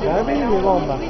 La vedi bomba? Qui